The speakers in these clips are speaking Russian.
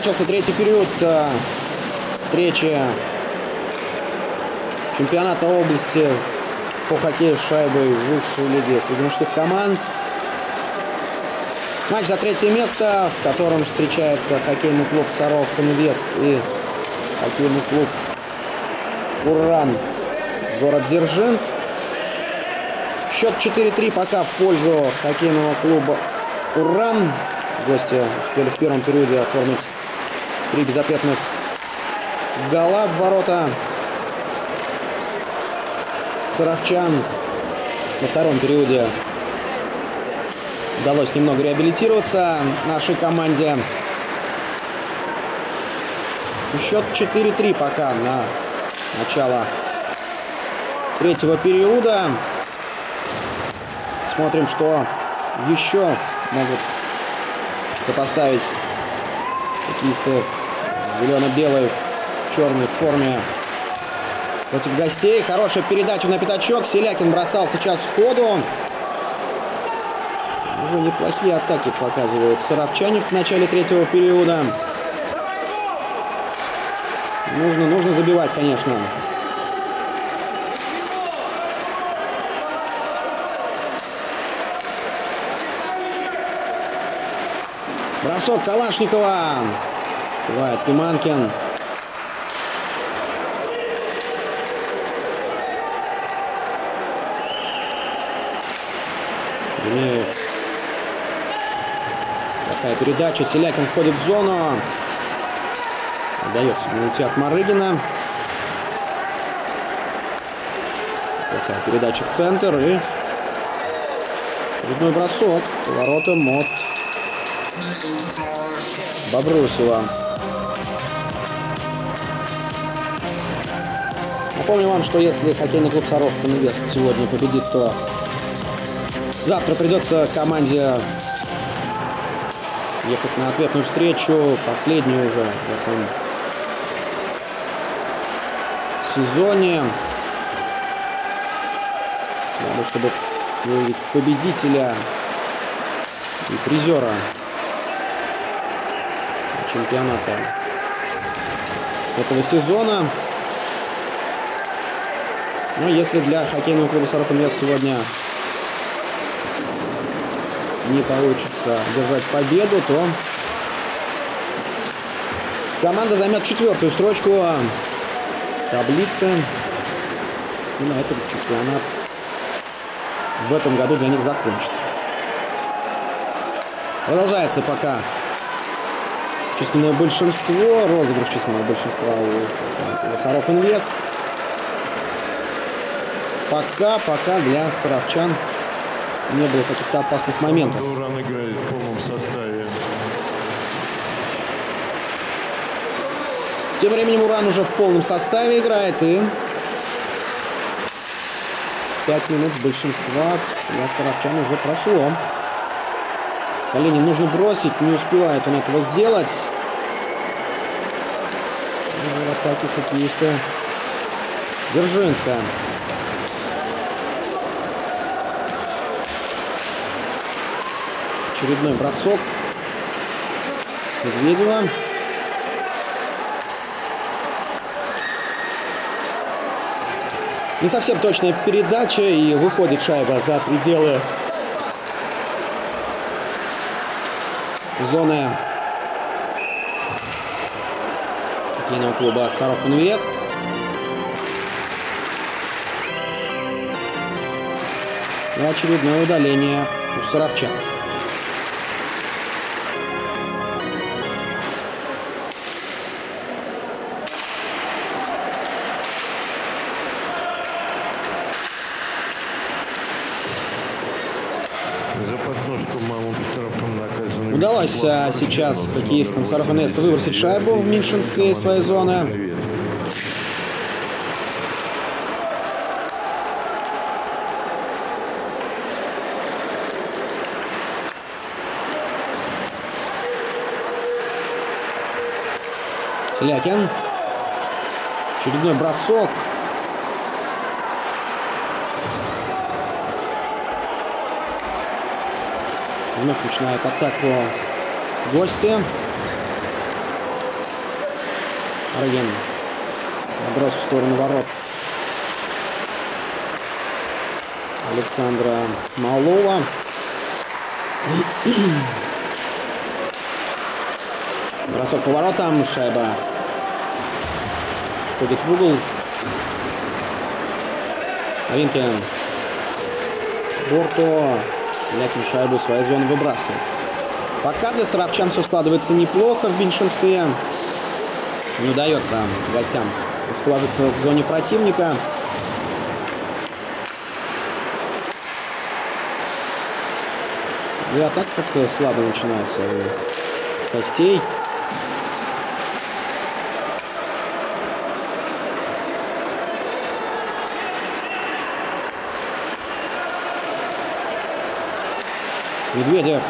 Начался третий период э, встречи чемпионата области по хоккею с шайбой высшей лиги среди команд. Матч за третье место, в котором встречается хоккейный клуб Саров Инвест и хоккейный клуб Уран город Дзержинск. Счет 4-3 пока в пользу хоккейного клуба Уран. Гости успели в первом периоде оформить три безответных гола в ворота. Саровчан во втором периоде удалось немного реабилитироваться нашей команде. Счет 4-3 пока на начало третьего периода. Смотрим, что еще могут сопоставить хоккеисты зелено-белой в черной форме против гостей. Хорошая передача на пятачок. Селякин бросал сейчас сходу. Уже неплохие атаки показывают саровчане в начале третьего периода. Нужно, нужно забивать, конечно. Бросок Калашникова. Успевает Пиманкин. Гнеев. Такая передача. Селякин входит в зону. Удается ему уйти от Марыгина. Плохая передача в центр и очередной бросок. Поворотом от Бобрусева. Напомню вам, что если хоккейный клуб Саров Инвест сегодня победит, то завтра придется команде ехать на ответную встречу, последнюю уже в этом сезоне. Надо, чтобы выявить победителя и призера чемпионата этого сезона. Но если для хоккейного клуба Инвест сегодня не получится держать победу, то команда займет четвертую строчку таблицы. И на этом чемпионат в этом году для них закончится. Продолжается пока численное большинство, розыгрыш численного большинства у Саров Инвест. Пока, пока для саровчан не было каких-то опасных моментов. Уран играет в полном составе. Тем временем Уран уже в полном составе играет и 5 минут большинства для саровчан уже прошло. Калинин нужно бросить, не успевает он этого сделать. В атаке хоккеиста Дзержинска. Очередной бросок Медведева. Не совсем точная передача и выходит шайба за пределы зоны хоккейного клуба Саров Инвест. И очередное удаление у саровчан. Наказан. Удалось а, сейчас хоккеистам Саров Инвест выбросить шайбу в меньшинстве своей зоны. Слякин. Очередной бросок. Вновь начинает атаку гости. Рыгин. Наброс в сторону ворот. Александра Малова. Бросок по воротам. Шайба входит в угол. Новинкин. Борто. Лякин шайбу в свою зону выбрасывает. Пока для саровчан все складывается неплохо в меньшинстве. Не удается гостям расположиться в зоне противника. И атака как-то слабо начинается у костей. Медведев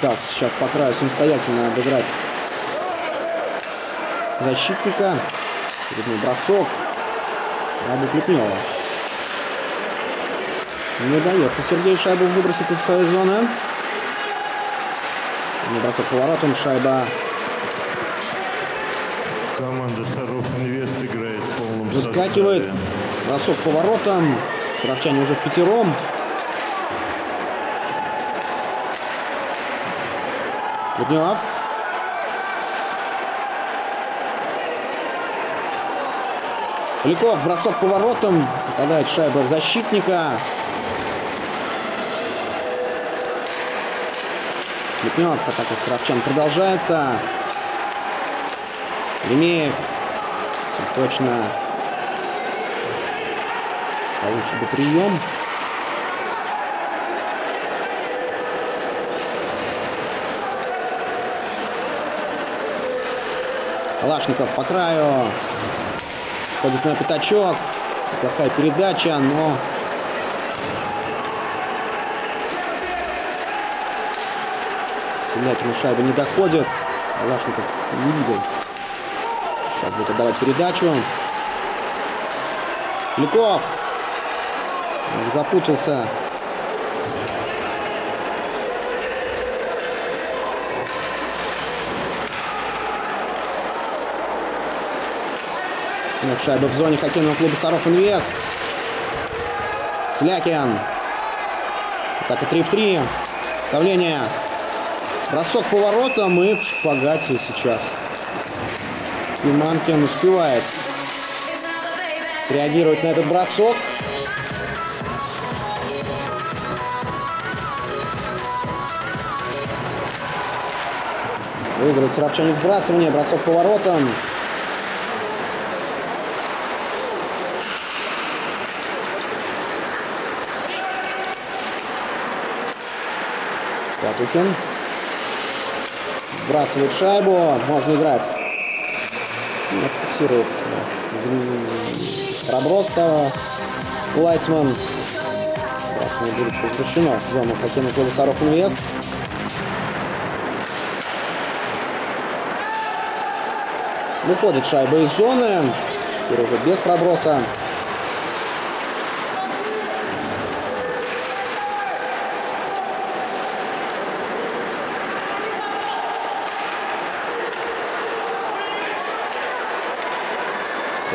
пытался сейчас по краю самостоятельно обыграть защитника. Очередной бросок. Шайбу Клепнева. Не удается Сергею шайбу выбросить из своей зоны. Не бросок поворотом. Шайба Команда Саров Инвест играет в полном выскакивает. составе. Бросок поворотом. Саровчане уже в пятером. Клепнев. Поляков, бросок поворотом. Попадает шайба в защитника. Клепнев, атака Саровчан продолжается. Лемеев. Все точно. Лучше бы прием. Калашников по краю. Ходит на пятачок. Плохая передача, но... Селякину шайба не доходит. Калашников не видел. Сейчас будет отдавать передачу. Ликов. Запутался. Вновь шайба в зоне хоккейного клуба Саров Инвест. Слякин. Так и 3 в 3. Вставление. Бросок поворотом и в шпагате сейчас. Пиманкин успевает среагировать на этот бросок. Выигрывает Саровчане вбрасывание, бросок поворотом. Платухин. Сбрасывает шайбу. Можно играть. Нет, фиксирует. Проброс-то Лайтман. Сбрасывание будет прекращено. в Зону хоккейного клуба Саров Инвест. Выходит шайба из зоны. Уже без проброса.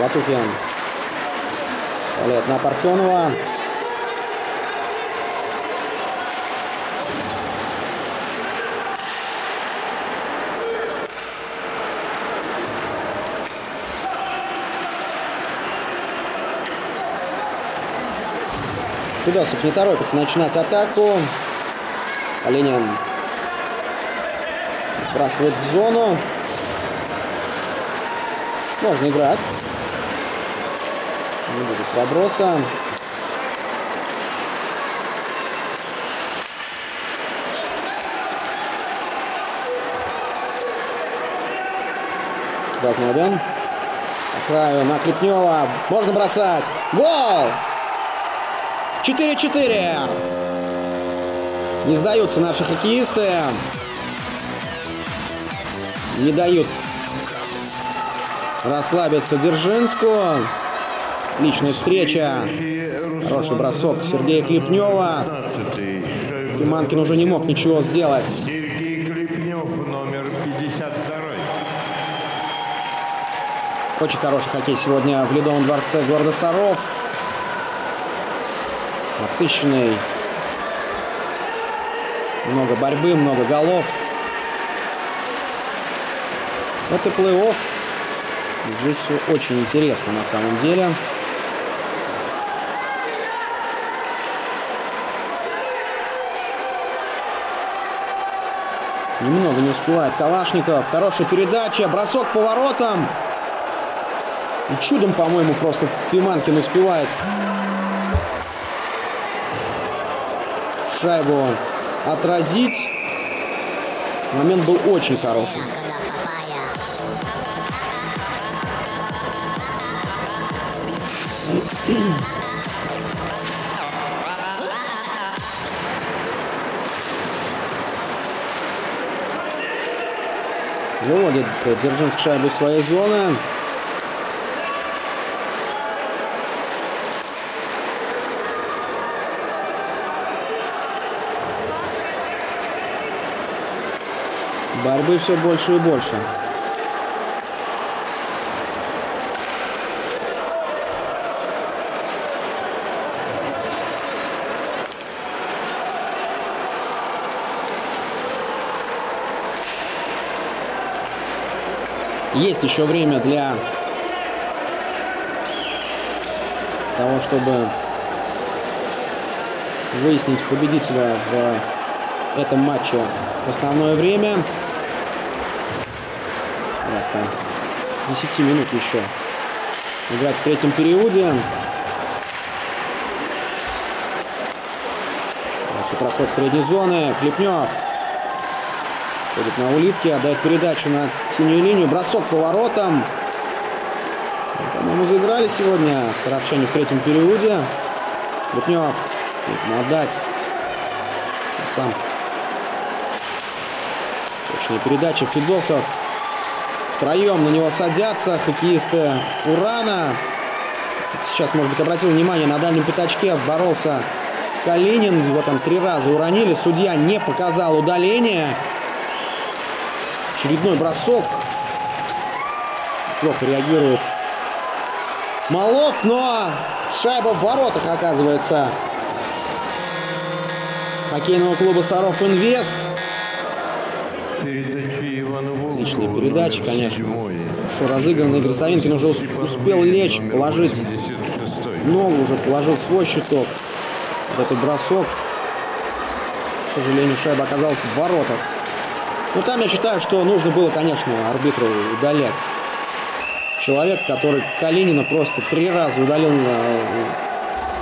Латухин. Вставляет на Парфенова. Федосов не торопится начинать атаку. Оленин сбрасывает в зону. Можно играть. Не будет проброса. Зазнобин. По краю на Клепнева. Можно бросать. Гол! 4-4. Не сдаются наши хоккеисты. Не дают расслабиться Дзержинску. Отличная встреча. Хороший бросок Сергея Клепнева. Пиманкин уже не мог ничего сделать. Сергей Клепнев, номер 52. Очень хороший хоккей сегодня в Ледовом дворце города Саров. Насыщенный. Много борьбы, много голов. Это плей-офф. Здесь все очень интересно на самом деле. Немного не успевает Калашников. Хорошая передача. Бросок поворотом. И чудом, по-моему, просто Пиманкин успевает шайбу отразить. Момент был очень хороший. Выводит Дзержинск шайбу своей зоны. Борьбы все больше и больше. Есть еще время для того, чтобы выяснить победителя в этом матче в основное время. Порядка 10 минут еще играть в третьем периоде. Хороший проход средней зоны. Клепнев ходит на улитке, отдает передачу на синюю линию. Бросок поворотом. По-моему, заиграли сегодня саровчане в третьем периоде. Клепнев. Ему отдать. Сам. Точная передача. Федосов. Втроем на него садятся хоккеисты Урана. Сейчас, может быть, обратил внимание, на дальнем пятачке боролся Калинин. Его там три раза уронили. Судья не показал удаление. Очередной бросок. Плохо реагирует Малов, но шайба в воротах оказывается. Хоккейного клуба Саров Инвест. Отличная передача, конечно. Хорошо разыгранный. Грисовинкин уже успел лечь, положить ногу, уже положил свой щиток. Вот этот бросок. К сожалению, шайба оказалась в воротах. Ну, там я считаю, что нужно было, конечно, арбитру удалять. Человек, который Калинина просто три раза удалил,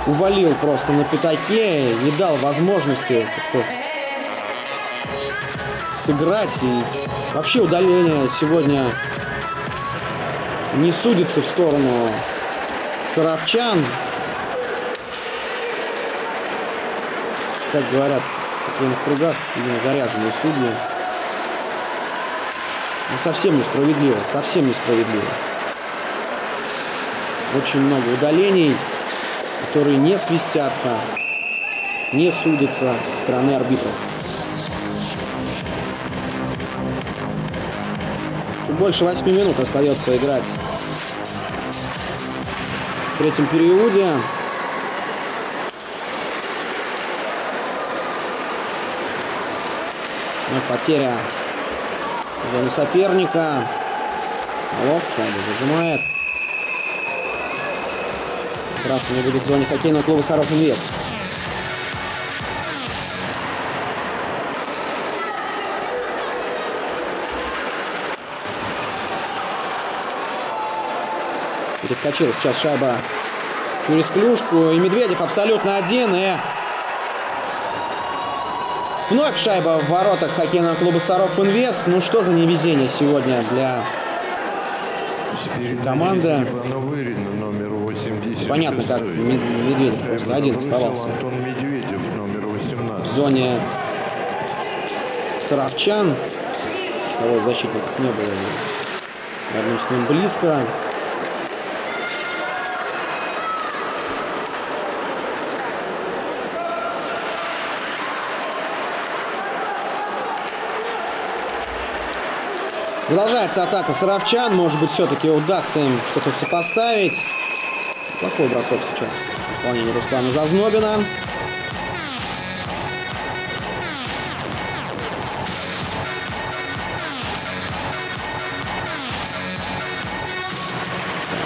увалил просто на пятаке, не дал возможности сыграть. И вообще удаление сегодня не судится в сторону саровчан. Как говорят в таких кругах, видимо, заряженные судьи. Ну, совсем несправедливо, совсем несправедливо. Очень много удалений, которые не свистятся, не судятся со стороны арбитров. Чуть больше 8 минут остается играть в третьем периоде. Но потеря в зоне соперника. Лов шайбу зажимает. Красный будет в зоне хоккейного клуба Саров Инвест. Перескочила сейчас шайба через клюшку. И Медведев абсолютно один. И вновь шайба в воротах хоккейного клуба Саров Инвест. Ну что за невезение сегодня для команды. Понятно, как Медведев просто один оставался. В зоне Саровчан. Того защитников не было. Рядом с ним близко. Продолжается атака саровчан. Может быть, все-таки удастся им что-то сопоставить. Плохой бросок сейчас. Исполнение Руслана Зазнобина.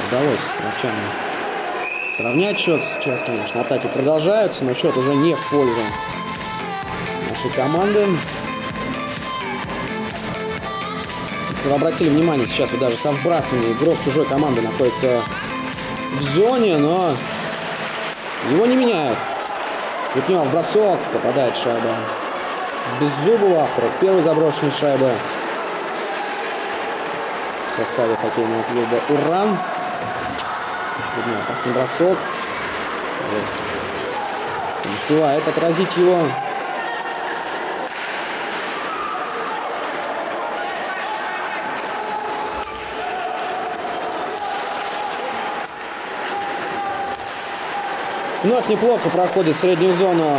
Удалось саровчанам сравнять счет. Сейчас, конечно, атаки продолжаются, но счет уже не в пользу нашей команды. Вы обратили внимание, сейчас вот даже со вбрасыванием игрок чужой команды находится в зоне, но его не меняют. Лепнев бросок, попадает шайба Беззубого автора. Первой заброшенной шайбы в составе хоккейного клуба «Уран». Опасный бросок. Не успевает отразить его. Вновь неплохо проходит среднюю зону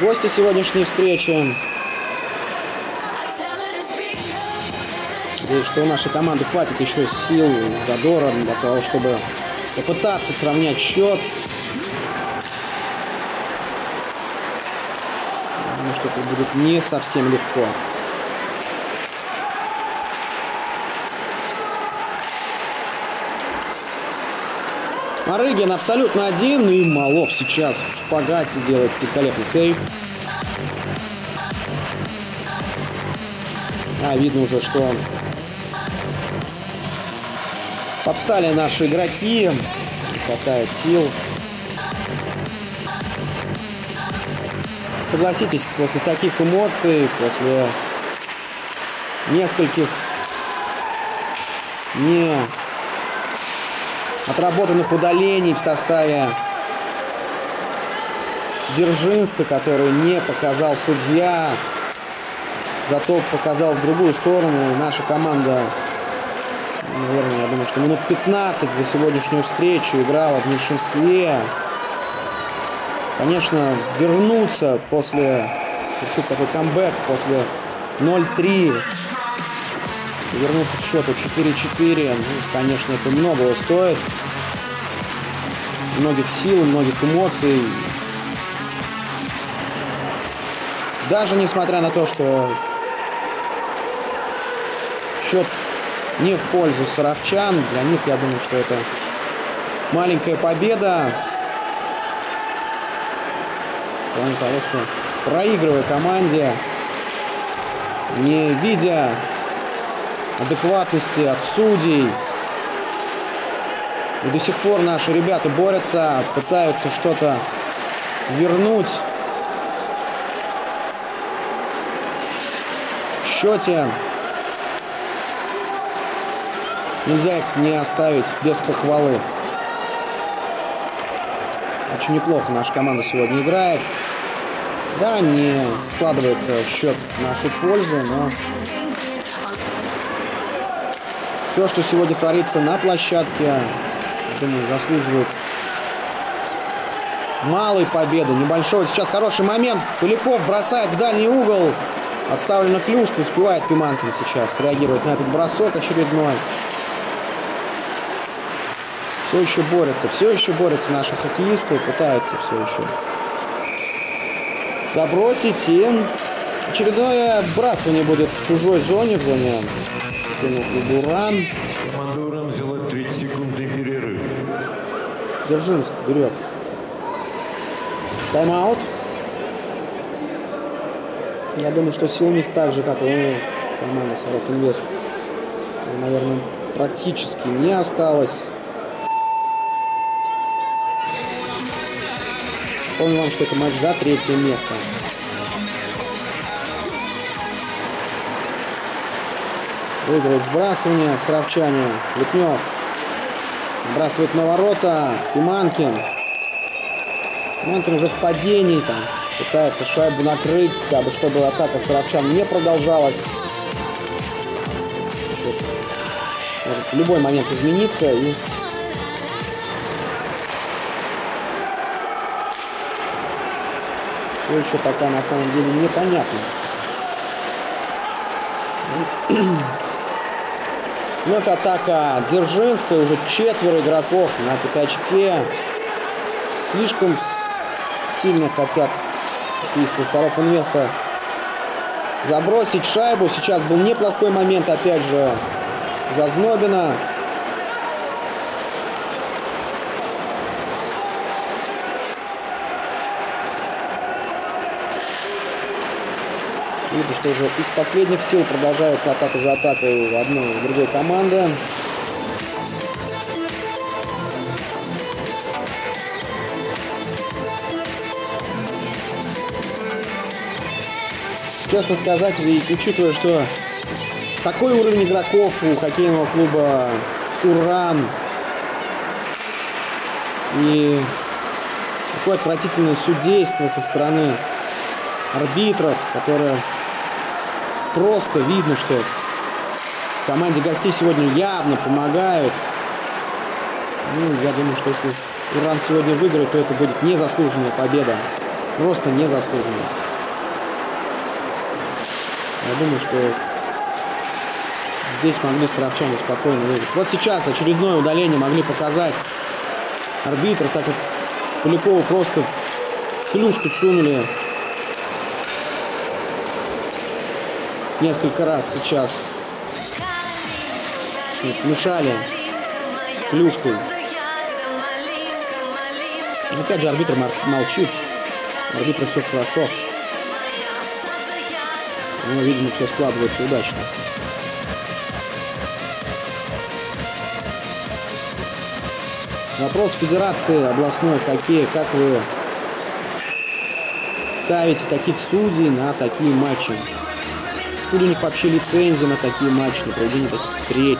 гости сегодняшней встречи. Надеюсь, что у нашей команды хватит еще сил, задора для того, чтобы попытаться сравнять счет. Думаю, что это будет не совсем легко. Марыгин абсолютно один, и Малов сейчас в шпагате делает великолепный сейв. А, видно уже, что подстали наши игроки. Хватает сил. Согласитесь, после таких эмоций, после нескольких не отработанных удалений в составе Дзержинска, который не показал судья, зато показал в другую сторону. Наша команда, наверное, я думаю, что минут 15 за сегодняшнюю встречу играла в меньшинстве. Конечно, вернуться после, решить такой камбэк после 0-3 вернуться к счету 4-4, ну, конечно, это многого стоит. Многих сил, многих эмоций. Даже несмотря на то, что счет не в пользу саровчан, для них, я думаю, что это маленькая победа. Плане того, что проигрывая команде, не видя адекватности от судей. И до сих пор наши ребята борются, пытаются что-то вернуть в счете. Нельзя их не оставить без похвалы. Очень неплохо наша команда сегодня играет. Да, не складывается счет в нашу пользу, но все, что сегодня творится на площадке, думаю, заслуживает малой победы, небольшого. Сейчас хороший момент. Поляков бросает в дальний угол. Отставлена клюшка, успевает Пиманкин сейчас реагировать на этот бросок очередной. Все еще борются, все еще борются наши хоккеисты, пытаются все еще забросить. И очередное бросание будет в чужой зоне, в зоне спину клубу Уран. Команда Уран взяла 30-секундный перерыв. Держинск берет тайм-аут. Я думаю, что сил у них так же, как и у команды Саров Инвест. Наверное, практически не осталось. Помню вам, что это матч за третье место. Выигрывает сбрасывание. Сравчане. Лепнев. Бросает на ворота. Пиманкин. Пиманкин уже в падении там. Пытается шайбу накрыть, дабы чтобы атака Саровчан не продолжалась. Может в любой момент измениться и все еще пока на самом деле непонятно. Вновь атака Дзержинская. Уже четверо игроков на пятачке. Слишком сильно хотят хоккеисты Саров Инвеста забросить шайбу. Сейчас был неплохой момент, опять же, Зазнобина. Видно, что уже из последних сил продолжается атака за атакой в одной и другой команды. Честно сказать, учитывая, что такой уровень игроков у хоккейного клуба «Уран» и такое отвратительное судейство со стороны арбитров, которые просто видно, что команде гостей сегодня явно помогают. Ну, я думаю, что если Уран сегодня выиграет, то это будет незаслуженная победа. Просто незаслуженная. Я думаю, что здесь могли саровчане спокойно выиграть. Вот сейчас очередное удаление могли показать арбитр, так как Полякову просто клюшку сунули несколько раз сейчас мешали клюшку. Но опять же арбитр молчит. Арбитр все хорошо. Ну, видимо, все складывается удачно. Вопрос Федерации областной хоккея. Как вы ставите таких судей на такие матчи? Откуда у них вообще лицензия на такие матчи, на проведение таких встреч?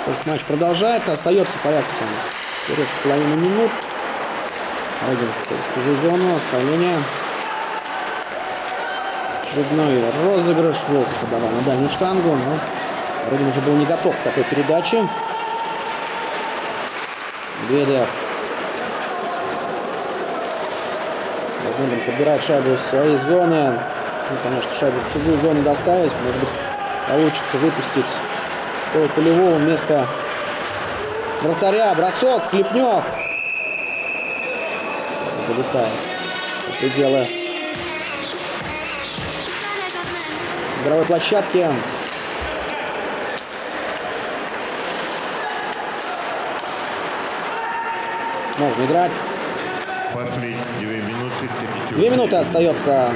Что ж, матч продолжается. Остается порядка там вперед с половиной минут. Один в чужую зону. Оставление. Очередной розыгрыш. Волк подавал на дальнюю штангу. Но вроде уже был не готов к такой передаче. Бедев. Возможно, подбирает шайбу из своей зоны. Ну, конечно, шайбу в чужую зону доставить. Может быть, получится выпустить что полевого вместо вратаря. Бросок, Клепнев. Вылетает. Пределы игровой площадки. Можно играть. Две минуты. Две минуты остается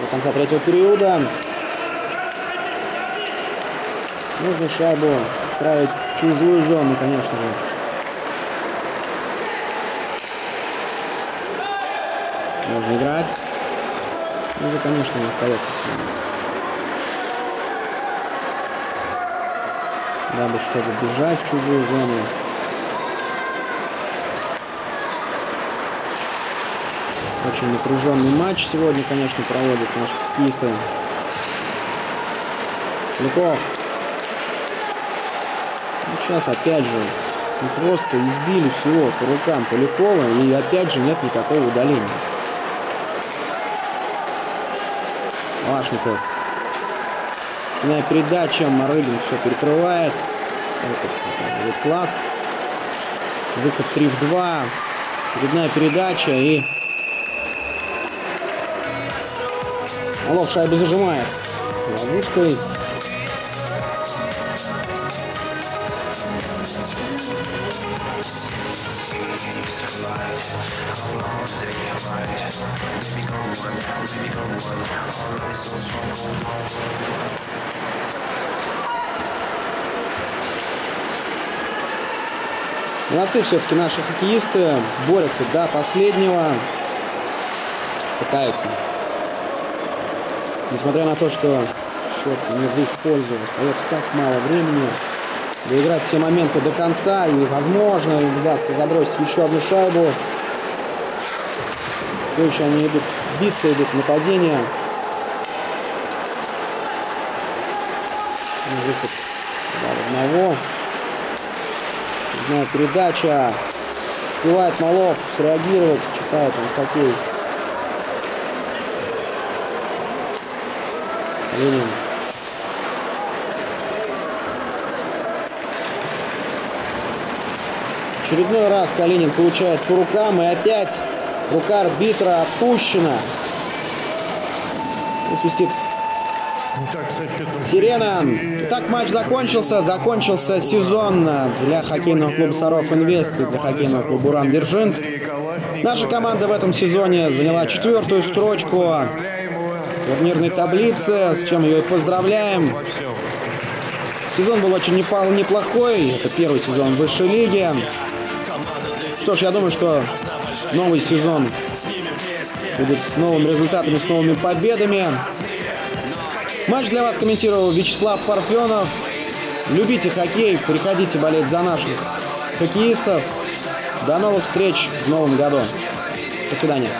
до конца третьего периода. Нужно шайбу отправить в чужую зону, конечно же. Можно играть. Уже, конечно, не остается сил. Дабы, чтобы бежать в чужую зону. Очень напряженный матч сегодня, конечно, проводят наши хоккеисты. Луков. Ну, сейчас опять же ну, просто избили всего по рукам Полякова и опять же нет никакого удаления. Лашников. Начиная передача, Марыгин все перекрывает. Показывает класс. Выход 3 в 2. Очередная передача и Алов шайбу зажимает ловушкой. Молодцы все-таки наши хоккеисты. Борются до последнего. Пытаются. Несмотря на то, что счет не в их пользу, остается так мало времени. Доиграть все моменты до конца. И, возможно, им удастся забросить еще одну шайбу. Все еще они идут биться, идут в нападение. Выход одного. Очередная передача. Успевает Малов среагировать, читает он хоккей. Ленин. Очередной раз Калинин получает по рукам, и опять рука арбитра опущена. И свистит Сирена. Итак, матч закончился. Закончился сезон для хоккейного клуба Саров Инвест и для хоккейного клуба Уран Держинск. Наша команда в этом сезоне заняла четвертую строчку турнирной таблице, с чем ее и поздравляем. Сезон был очень неплохой. Это первый сезон высшей лиге. Что ж, я думаю, что новый сезон будет с новыми результатами, с новыми победами. Матч для вас комментировал Вячеслав Парфенов. Любите хоккей, приходите болеть за наших хоккеистов. До новых встреч в новом году. До свидания.